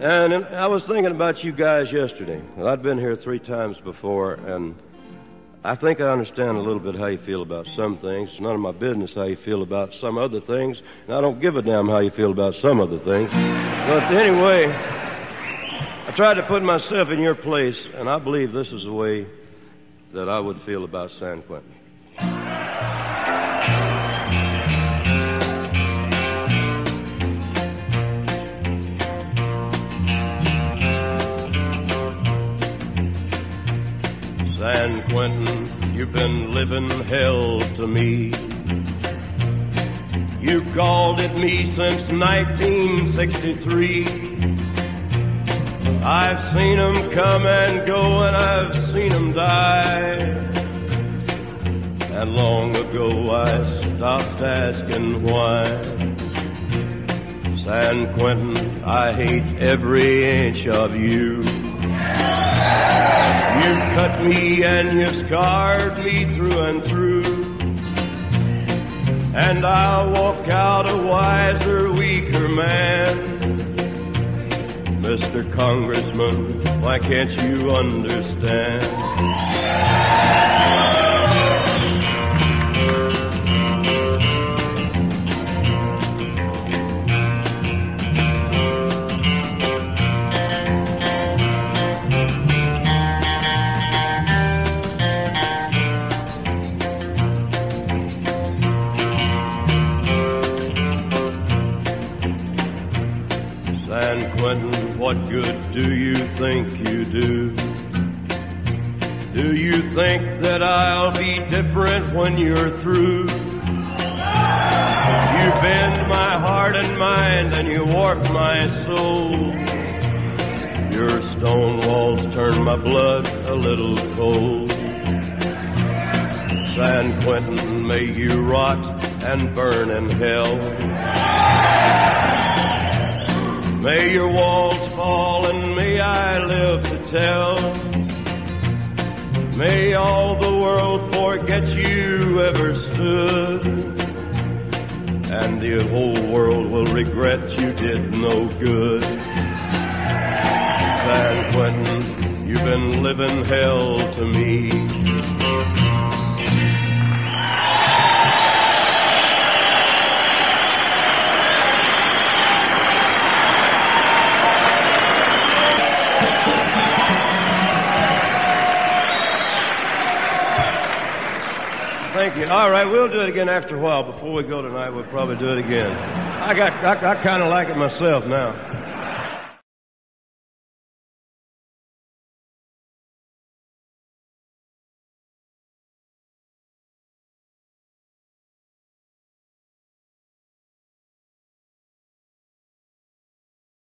And I was thinking about you guys yesterday. I'd been here three times before, and I think I understand a little bit how you feel about some things. It's none of my business how you feel about some other things, and I don't give a damn how you feel about some other things. But anyway, I tried to put myself in your place, and I believe this is the way that I would feel about San Quentin. San Quentin, you've been living hell to me. You called it me since 1963. I've seen them come and go and I've seen them die. And long ago I stopped asking why. San Quentin, I hate every inch of you. You've cut me and you've scarred me through and through. And I'll walk out a wiser, weaker man. Mr. Congressman, why can't you understand? San Quentin, what good do you think you do? Do you think that I'll be different when you're through? You bend my heart and mind and you warp my soul. Your stone walls turn my blood a little cold. San Quentin, may you rot and burn in hell. Your walls fall and may I live to tell. May all the world forget you ever stood. And the whole world will regret you did no good. San Quentin, you've been living hell to me. Thank you. All right, we'll do it again after a while. Before we go tonight, we'll probably do it again. I got, I, I kind of like it myself now.